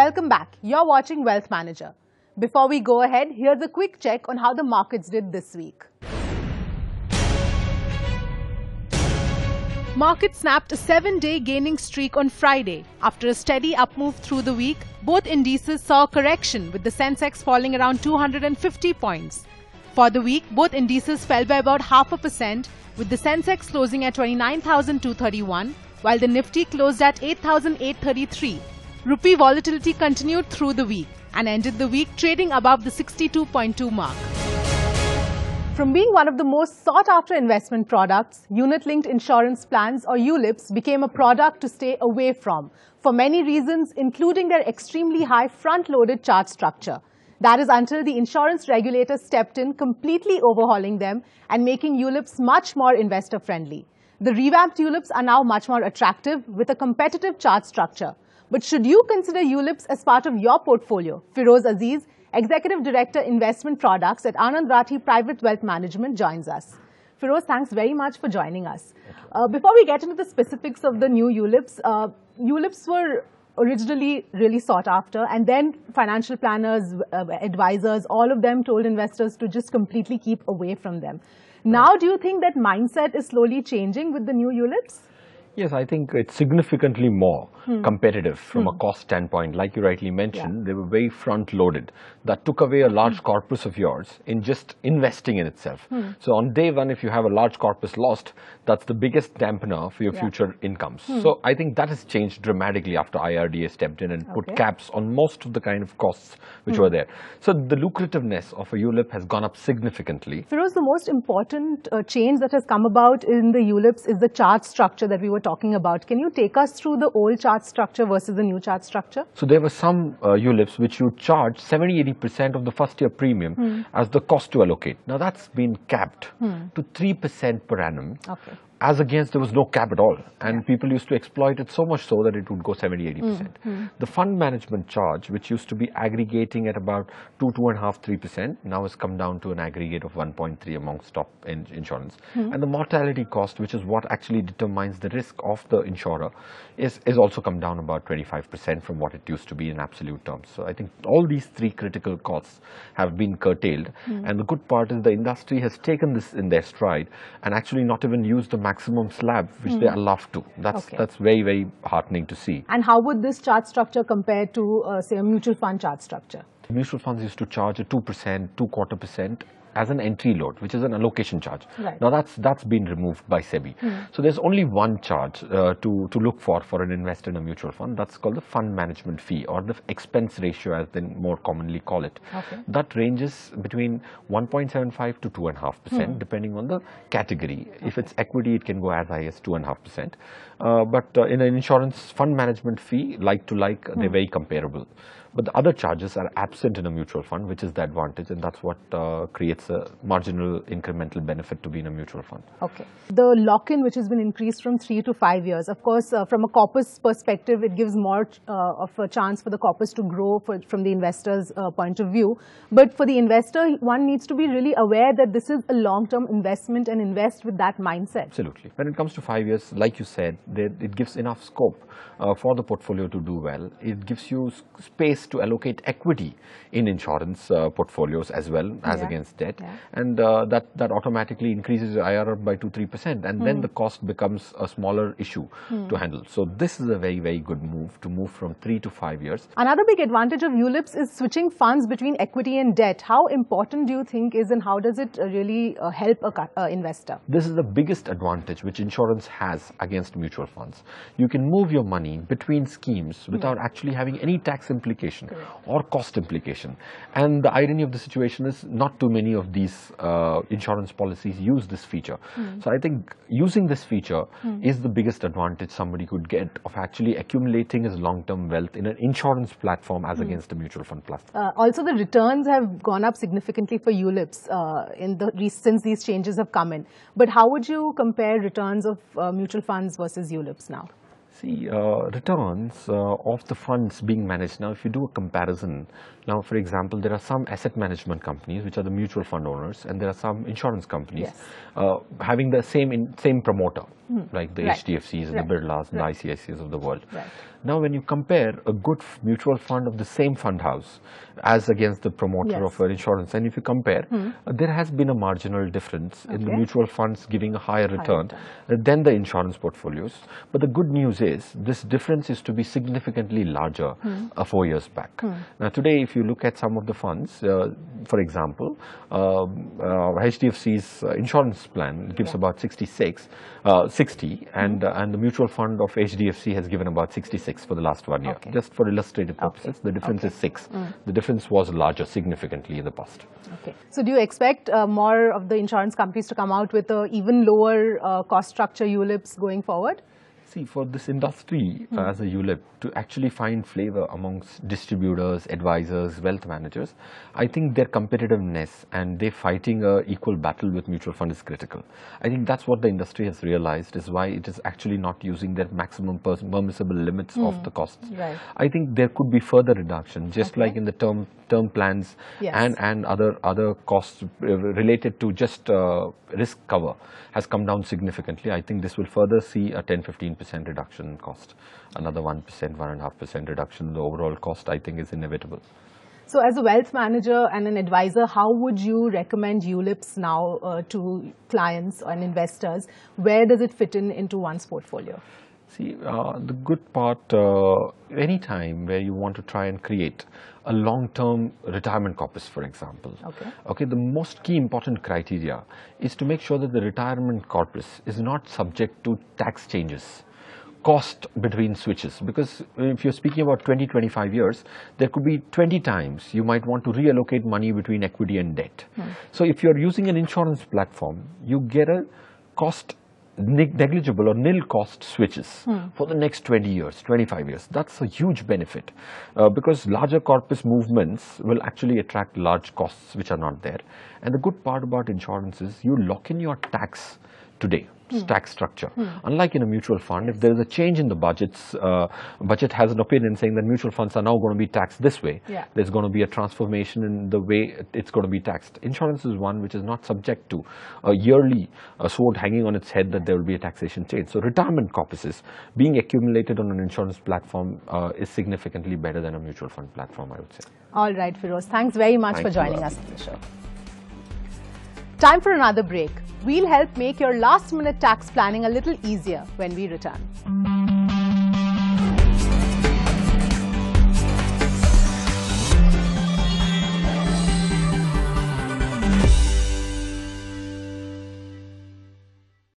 Welcome back. You're watching Wealth Manager. Before we go ahead, here's a quick check on how the markets did this week. Market snapped a seven-day gaining streak on Friday. After a steady up move through the week, both indices saw correction with the Sensex falling around 250 points. For the week, both indices fell by about half a percent, with the Sensex closing at 29,231, while the Nifty closed at 8,833. Rupee volatility continued through the week and ended the week trading above the 62.2 mark. From being one of the most sought after investment products, unit linked insurance plans or ULIPs became a product to stay away from for many reasons, including their extremely high front loaded charge structure. That is until the insurance regulator stepped in, completely overhauling them and making ULIPs much more investor friendly. The revamped ULIPs are now much more attractive with a competitive charge structure. But should you consider ULIPs as part of your portfolio? Feroze Azeez, Executive Director Investment Products at Anand Rathi Private Wealth Management joins us. Feroze, thanks very much for joining us. Uh, before we get into the specifics of the new ULIPs, uh, ULIPs were originally really sought after and then financial planners, uh, advisors, all of them told investors to just completely keep away from them. Now, do you think that mindset is slowly changing with the new ULIPs? Yes, I think it's significantly more hmm. competitive from hmm. a cost standpoint. Like you rightly mentioned, yeah. they were very front loaded. That took away a large hmm. corpus of yours in just investing in itself. Hmm. So on day one, if you have a large corpus lost, that's the biggest dampener for your yeah. future incomes. Hmm. So I think that has changed dramatically after IRDA stepped in and okay. put caps on most of the kind of costs which hmm. were there. So the lucrativeness of a ULIP has gone up significantly. Feroze, the most important uh, change that has come about in the ULIPs is the charge structure that we were were talking about. Can you take us through the old chart structure versus the new chart structure? So there were some uh, ULIPs which you charge 70-80% of the first year premium hmm. as the cost to allocate. Now that's been capped hmm. to 3% per annum. Okay as against there was no cap at all and people used to exploit it so much so that it would go 70 80 percent mm -hmm. the fund management charge which used to be aggregating at about 2 two and a half three percent now has come down to an aggregate of 1.3 amongst top in insurance mm -hmm. and the mortality cost which is what actually determines the risk of the insurer is is also come down about 25 percent from what it used to be in absolute terms so i think all these three critical costs have been curtailed mm -hmm. and the good part is the industry has taken this in their stride and actually not even used the maximum slab which mm. they are allowed to. That's, okay. that's very, very heartening to see. And how would this chart structure compare to, uh, say, a mutual fund chart structure? Mutual funds used to charge a 2%, 2 quarter percent as an entry load, which is an allocation charge. Right. Now that's that's been removed by SEBI. Mm. So there's only one charge uh, to to look for for an investor in a mutual fund. That's called the fund management fee or the expense ratio, as they more commonly call it. Okay. That ranges between 1.75 to 2.5 percent, mm. depending on the category. Okay. If it's equity, it can go as high as 2.5 percent. Uh, but uh, in an insurance fund management fee, like to like, mm. they're hmm. very comparable. But the other charges are absent in a mutual fund, which is the advantage, and that's what uh, creates a marginal incremental benefit to be in a mutual fund. Okay. The lock-in, which has been increased from three to five years, of course, uh, from a corpus perspective, it gives more uh, of a chance for the corpus to grow for, from the investor's uh, point of view. But for the investor, one needs to be really aware that this is a long-term investment and invest with that mindset. Absolutely. When it comes to five years, like you said, it gives enough scope uh, for the portfolio to do well. It gives you space to allocate equity in insurance uh, portfolios as well as yeah. against debt. Yeah. And uh, that, that automatically increases your IRR by 2-3%. And mm. then hmm. the cost becomes a smaller issue mm. to handle. So this is a very, very good move to move from 3 to 5 years. Another big advantage of ULIPs is switching funds between equity and debt. How important do you think is and how does it uh, really uh, help a uh, investor? This is the biggest advantage which insurance has against mutual funds. You can move your money between schemes without mm. actually having any tax implications implication Correct. or cost implication. And the irony of the situation is not too many of these uh, insurance policies use this feature. Mm. So I think using this feature mm. is the biggest advantage somebody could get of actually accumulating his long-term wealth in an insurance platform as mm. against a mutual fund platform. Uh, also, the returns have gone up significantly for ULIPs uh, in the since these changes have come in. But how would you compare returns of uh, mutual funds versus ULIPs now? See, uh, returns uh, of the funds being managed. Now, if you do a comparison, now, for example, there are some asset management companies, which are the mutual fund owners, and there are some insurance companies Yes. uh, having the same in, same promoter, like the Right. HDFCs, and Right. the Birlas, and Right. the ICICIs of the world. Now, when you compare a good mutual fund of the same fund house as against the promoter Yes. of an insurance, and if you compare, uh, there has been a marginal difference in the mutual funds giving a higher return return. uh, than the insurance portfolios. But the good news is this difference is to be significantly larger uh, four years back. Now, today, if you look at some of the funds, uh, for example, um, uh, HDFC's uh, insurance plan gives about 66, uh, 60, and uh, and the mutual fund of HDFC has given about 66 for the last one year. Okay. Just for illustrative purposes, the difference is six. The difference was larger significantly in the past. Okay. So do you expect uh, more of the insurance companies to come out with a even lower uh, cost structure ULIPs going forward? See, for this industry uh, as a ULIP to actually find flavor amongst distributors, advisors, wealth managers, I think their competitiveness and they fighting a equal battle with mutual fund is critical. I think that's what the industry has realized is why it is actually not using their maximum permissible limits of the costs. Right. I think there could be further reduction, just like in the term term plans Yes. and and other other costs related to just uh, risk cover has come down significantly. I think this will further see a 10-15% reduction in cost. Another 1%, 1.5% reduction in the overall cost, I think is inevitable. So as a wealth manager and an advisor, how would you recommend ULIPs now uh, to clients and investors? Where does it fit in into one's portfolio? See, uh, the good part, uh, any time where you want to try and create a long-term retirement corpus, for example. Okay. Okay, the most key important criteria is to make sure that the retirement corpus is not subject to tax changes cost between switches. Because if you're speaking about 20 25 years there could be 20 times you might want to reallocate money between equity and debt. So if you're using an insurance platform you get a cost negligible or nil cost switches for the next 20 years 25 years. That's a huge benefit uh, because larger corpus movements will actually attract large costs which are not there. And the good part about insurance is you lock in your tax today tax structure. Unlike in a mutual fund, if there is a change in the budgets, uh, budget has an opinion saying that mutual funds are now going to be taxed this way. Yeah. There's going to be a transformation in the way it's going to be taxed. Insurance is one which is not subject to a yearly uh, sword hanging on its head that there will be a taxation change. So retirement corpuses being accumulated on an insurance platform uh, is significantly better than a mutual fund platform, I would say. All right, Feroze. Thanks very much Thank for joining us on the show. Time for another break. We'll help make your last minute tax planning a little easier when we return.